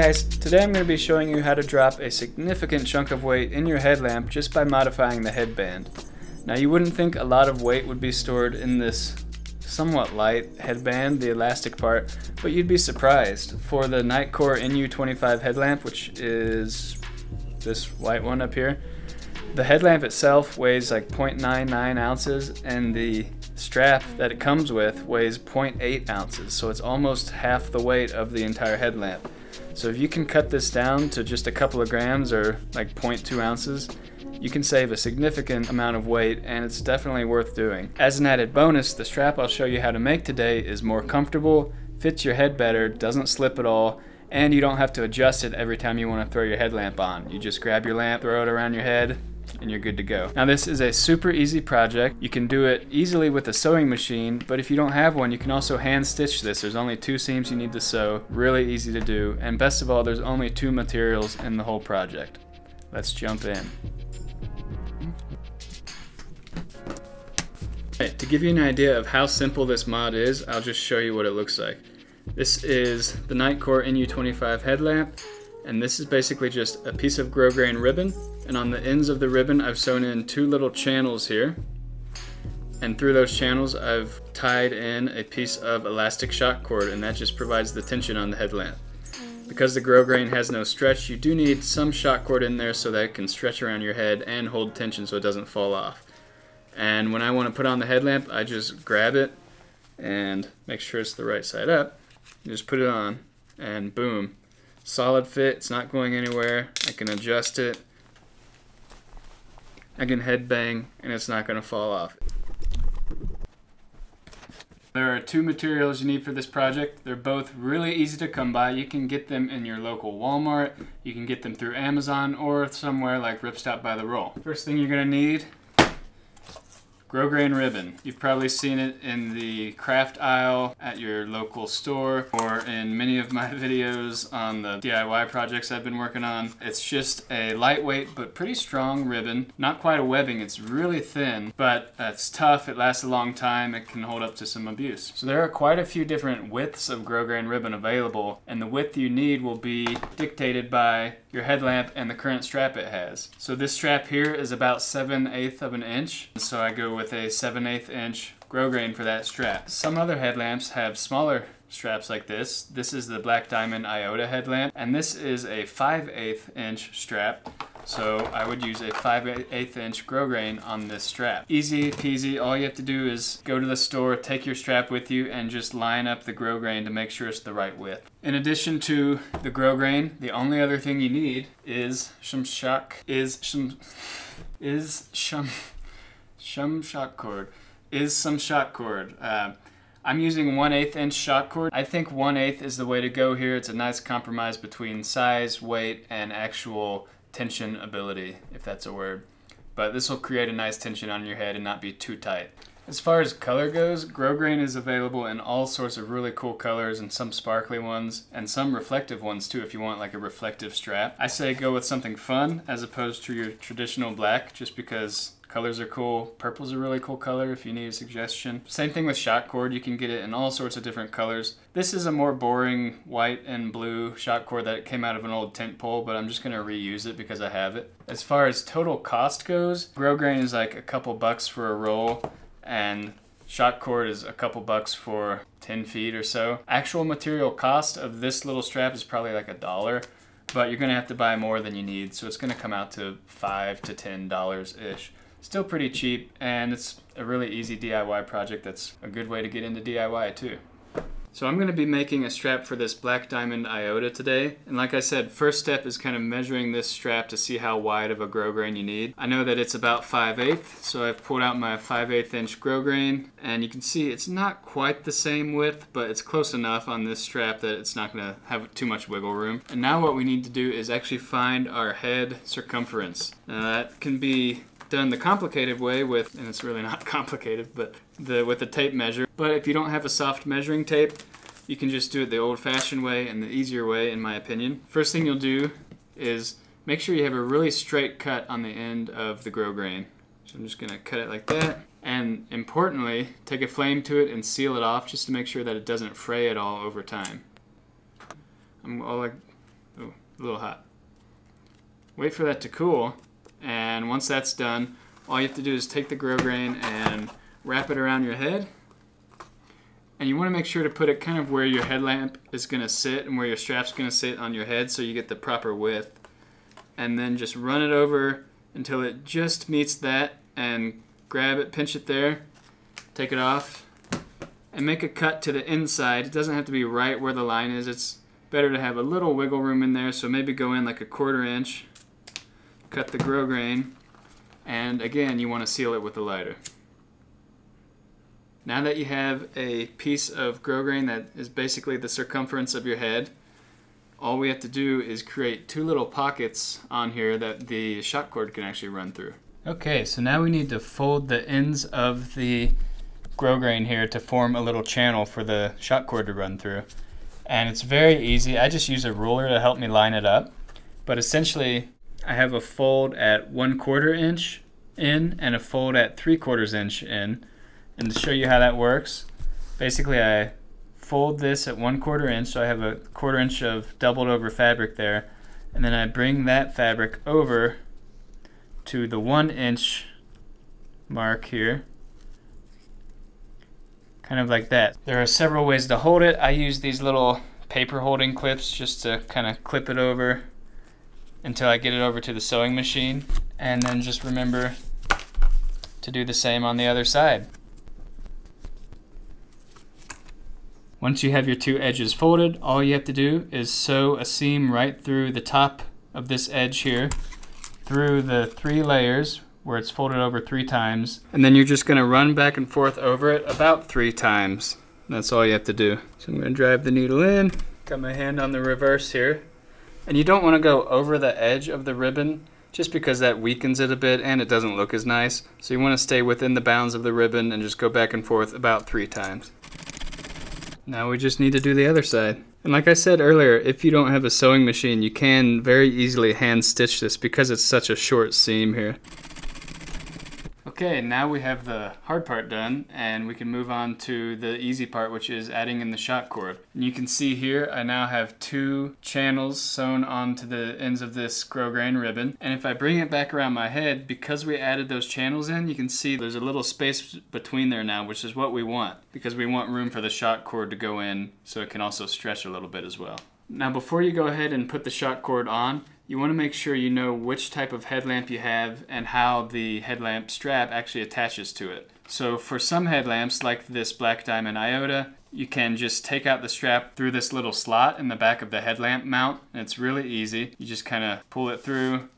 Guys, today I'm going to be showing you how to drop a significant chunk of weight in your headlamp just by modifying the headband. Now you wouldn't think a lot of weight would be stored in this somewhat light headband, the elastic part, but you'd be surprised. For the Nitecore NU25 headlamp, which is this white one up here, the headlamp itself weighs like 0.99 ounces and the strap that it comes with weighs 0.8 ounces, so it's almost half the weight of the entire headlamp. So if you can cut this down to just a couple of grams or like 0.2 ounces, you can save a significant amount of weight and it's definitely worth doing. As an added bonus, the strap I'll show you how to make today is more comfortable, fits your head better, doesn't slip at all, and you don't have to adjust it every time you want to throw your headlamp on. You just grab your lamp, throw it around your head, and you're good to go. Now this is a super easy project. You can do it easily with a sewing machine, but if you don't have one, you can also hand stitch this. There's only two seams you need to sew, really easy to do, and best of all, there's only two materials in the whole project. Let's jump in. Okay, to give you an idea of how simple this mod is, I'll just show you what it looks like. This is the Nitecore NU25 headlamp, and this is basically just a piece of grosgrain ribbon, and on the ends of the ribbon I've sewn in two little channels here, and through those channels I've tied in a piece of elastic shock cord, and that just provides the tension on the headlamp. Because the grosgrain has no stretch, you do need some shock cord in there so that it can stretch around your head and hold tension so it doesn't fall off. And when I want to put on the headlamp, I just grab it and make sure it's the right side up. Just put it on and boom. Solid fit, it's not going anywhere. I can adjust it. I can head bang and it's not going to fall off. There are two materials you need for this project. They're both really easy to come by. You can get them in your local Walmart, you can get them through Amazon, or somewhere like Ripstop by the Roll. First thing you're gonna need Grosgrain ribbon. You've probably seen it in the craft aisle at your local store or in many of my videos on the DIY projects I've been working on. It's just a lightweight but pretty strong ribbon. Not quite a webbing, it's really thin, but it's tough, it lasts a long time, it can hold up to some abuse. So there are quite a few different widths of grosgrain ribbon available, and the width you need will be dictated by your headlamp and the current strap it has. So this strap here is about 7 8 of an inch, so I go with a 7 8 inch grosgrain for that strap. Some other headlamps have smaller straps like this. This is the Black Diamond Iota headlamp, and this is a 5 8 inch strap. So I would use a 5 8 inch grosgrain on this strap. Easy peasy, all you have to do is go to the store, take your strap with you, and just line up the grosgrain to make sure it's the right width. In addition to the grosgrain, the only other thing you need is some shock, is some, is some, some shock cord, is some shock cord. Uh, I'm using 1 8 inch shock cord. I think 1 8 is the way to go here. It's a nice compromise between size, weight, and actual tension ability, if that's a word. But this will create a nice tension on your head and not be too tight. As far as color goes, grosgrain is available in all sorts of really cool colors and some sparkly ones and some reflective ones too if you want like a reflective strap. I say go with something fun as opposed to your traditional black just because Colors are cool. Purple's a really cool color if you need a suggestion. Same thing with shock cord. You can get it in all sorts of different colors. This is a more boring white and blue shock cord that came out of an old tent pole, but I'm just to reuse it because I have it. As far as total cost goes, grosgrain is like a couple bucks for a roll, and shock cord is a couple bucks for 10 feet or so. Actual material cost of this little strap is probably like a dollar but you're to have to buy more than you need so it's to come out to five to ten dollars ish still pretty cheap and it's a really easy DIY project that's a good way to get into DIY too. So I'm going to be making a strap for this Black Diamond Iota today. And like I said, first step is kind of measuring this strap to see how wide of a grosgrain you need. I know that it's about 5 8 so I've pulled out my 5 8 inch grosgrain. And you can see it's not quite the same width, but it's close enough on this strap that it's not going to have too much wiggle room. And now what we need to do is actually find our head circumference. Now that can be done the complicated way with, and it's really not complicated, but the with the tape measure. But if you don't have a soft measuring tape, you can just do it the old-fashioned way and the easier way, in my opinion. First thing you'll do is make sure you have a really straight cut on the end of the grosgrain. So I'm just gonna cut it like that. And importantly, take a flame to it and seal it off just to make sure that it doesn't fray at all over time. I'm all like, Oh, a little hot. Wait for that to cool, and once that's done, all you have to do is take the grosgrain and wrap it around your head. And you want to make sure to put it kind of where your headlamp is going to sit and where your strap's going to sit on your head so you get the proper width. And then just run it over until it just meets that and grab it, pinch it there, take it off, and make a cut to the inside. It doesn't have to be right where the line is. It's better to have a little wiggle room in there, so maybe go in like a quarter inch, cut the grosgrain, and again, you want to seal it with a lighter. Now that you have a piece of grosgrain that is basically the circumference of your head, all we have to do is create two little pockets on here that the shock cord can actually run through. Okay, so now we need to fold the ends of the grosgrain here to form a little channel for the shock cord to run through. And it's very easy. I just use a ruler to help me line it up. But essentially, I have a fold at one quarter inch in and a fold at three quarters inch in. And to show you how that works, basically I fold this at one quarter inch, so I have a quarter inch of doubled over fabric there, and then I bring that fabric over to the one inch mark here, kind of like that. There are several ways to hold it. I use these little paper holding clips just to kind of clip it over until I get it over to the sewing machine, and then just remember to do the same on the other side. Once you have your two edges folded, all you have to do is sew a seam right through the top of this edge here, through the three layers where it's folded over three times. And then you're just gonna run back and forth over it about three times. That's all you have to do. So I'm gonna drive the needle in, got my hand on the reverse here. And you don't wanna go over the edge of the ribbon just because that weakens it a bit and it doesn't look as nice. So you wanna stay within the bounds of the ribbon and just go back and forth about three times. Now we just need to do the other side. And like I said earlier, if you don't have a sewing machine, you can very easily hand stitch this because it's such a short seam here. Okay, now we have the hard part done and we can move on to the easy part which is adding in the shock cord. And you can see here I now have two channels sewn onto the ends of this grosgrain ribbon and if I bring it back around my head because we added those channels in you can see there's a little space between there now which is what we want because we want room for the shock cord to go in so it can also stretch a little bit as well. Now before you go ahead and put the shock cord on you want to make sure you know which type of headlamp you have and how the headlamp strap actually attaches to it. So for some headlamps, like this Black Diamond Iota, you can just take out the strap through this little slot in the back of the headlamp mount. And it's really easy. You just kind of pull it through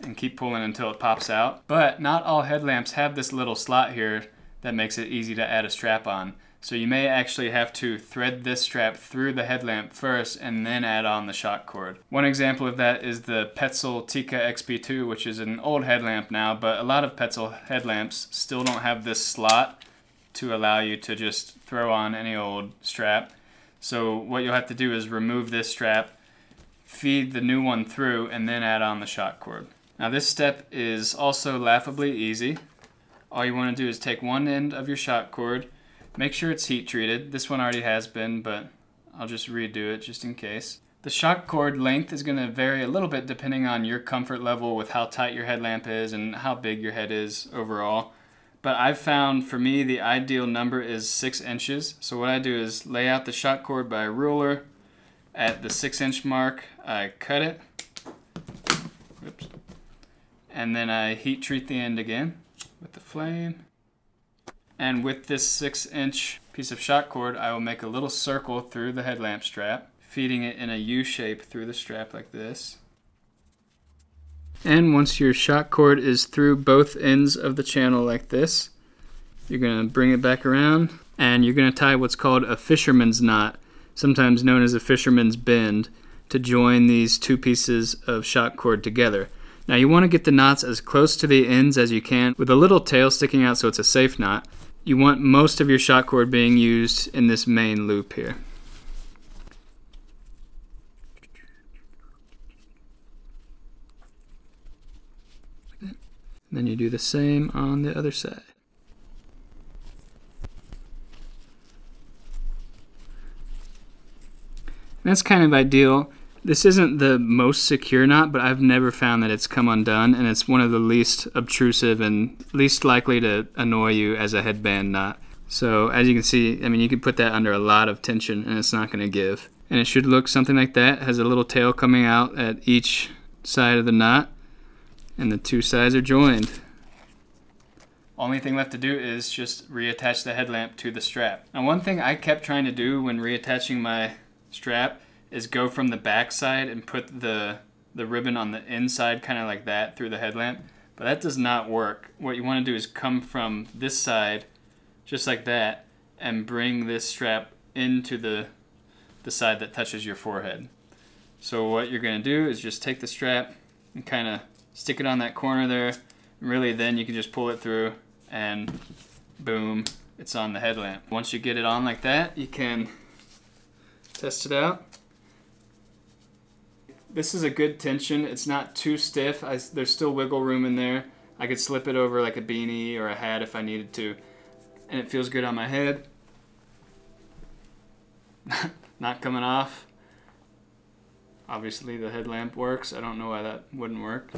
and keep pulling until it pops out. But not all headlamps have this little slot here that makes it easy to add a strap on. So you may actually have to thread this strap through the headlamp first and then add on the shock cord. One example of that is the Petzl Tikka XP2 which is an old headlamp now but a lot of Petzl headlamps still don't have this slot to allow you to just throw on any old strap. So what you'll have to do is remove this strap, feed the new one through and then add on the shock cord. Now this step is also laughably easy. All you want to do is take one end of your shock cord Make sure it's heat treated. This one already has been, but I'll just redo it just in case. The shock cord length is going to vary a little bit depending on your comfort level with how tight your headlamp is and how big your head is overall. But I've found for me the ideal number is 6 inches. So what I do is lay out the shock cord by a ruler. At the 6 inch mark, I cut it. Oops. And then I heat treat the end again with the flame. And with this six inch piece of shock cord, I will make a little circle through the headlamp strap, feeding it in a U shape through the strap like this. And once your shock cord is through both ends of the channel like this, you're to bring it back around and you're to tie what's called a fisherman's knot, sometimes known as a fisherman's bend, to join these two pieces of shock cord together. Now you want to get the knots as close to the ends as you can with a little tail sticking out so it's a safe knot you want most of your shock cord being used in this main loop here. then you do the same on the other side. And that's kind of ideal This isn't the most secure knot, but I've never found that it's come undone, and it's one of the least obtrusive and least likely to annoy you as a headband knot. So as you can see, I mean, you can put that under a lot of tension and it's not going to give. And it should look something like that. It has a little tail coming out at each side of the knot, and the two sides are joined. Only thing left to do is just reattach the headlamp to the strap. Now one thing I kept trying to do when reattaching my strap is go from the back side and put the, the ribbon on the inside kind of like that through the headlamp. But that does not work. What you want to do is come from this side just like that and bring this strap into the, the side that touches your forehead. So what you're going to do is just take the strap and kind of stick it on that corner there. And really then you can just pull it through and boom, it's on the headlamp. Once you get it on like that, you can test it out. This is a good tension. It's not too stiff. I, there's still wiggle room in there. I could slip it over like a beanie or a hat if I needed to. And it feels good on my head. not coming off. Obviously the headlamp works. I don't know why that wouldn't work.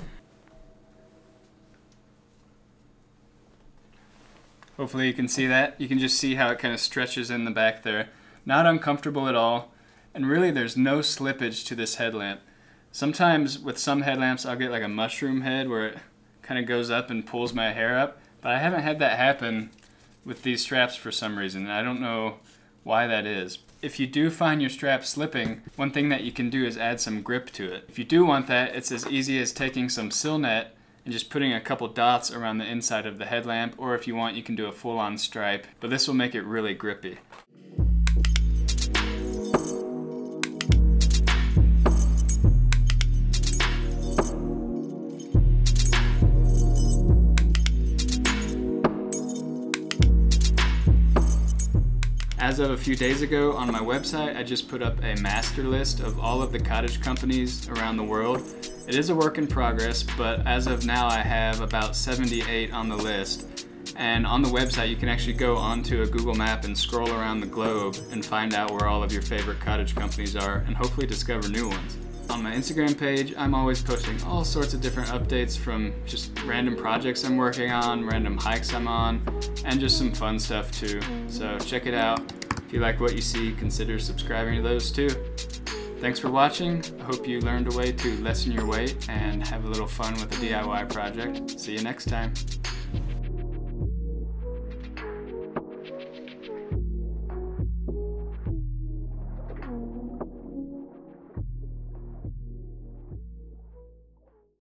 Hopefully you can see that. You can just see how it kind of stretches in the back there. Not uncomfortable at all. And really there's no slippage to this headlamp. Sometimes with some headlamps I'll get like a mushroom head where it kind of goes up and pulls my hair up. But I haven't had that happen with these straps for some reason. I don't know why that is. If you do find your strap slipping, one thing that you can do is add some grip to it. If you do want that, it's as easy as taking some Sil-Net and just putting a couple dots around the inside of the headlamp, or if you want, you can do a full-on stripe, but this will make it really grippy. As of a few days ago on my website, I just put up a master list of all of the cottage companies around the world it is a work in progress, but as of now I have about 78 on the list. And on the website you can actually go onto a Google map and scroll around the globe and find out where all of your favorite cottage companies are and hopefully discover new ones. On my Instagram page, I'm always posting all sorts of different updates from just random projects I'm working on, random hikes I'm on, and just some fun stuff too. So check it out. If you like what you see, consider subscribing to those too. Thanks for watching. I hope you learned a way to lessen your weight and have a little fun with a DIY project. See you next time.